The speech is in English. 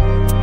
you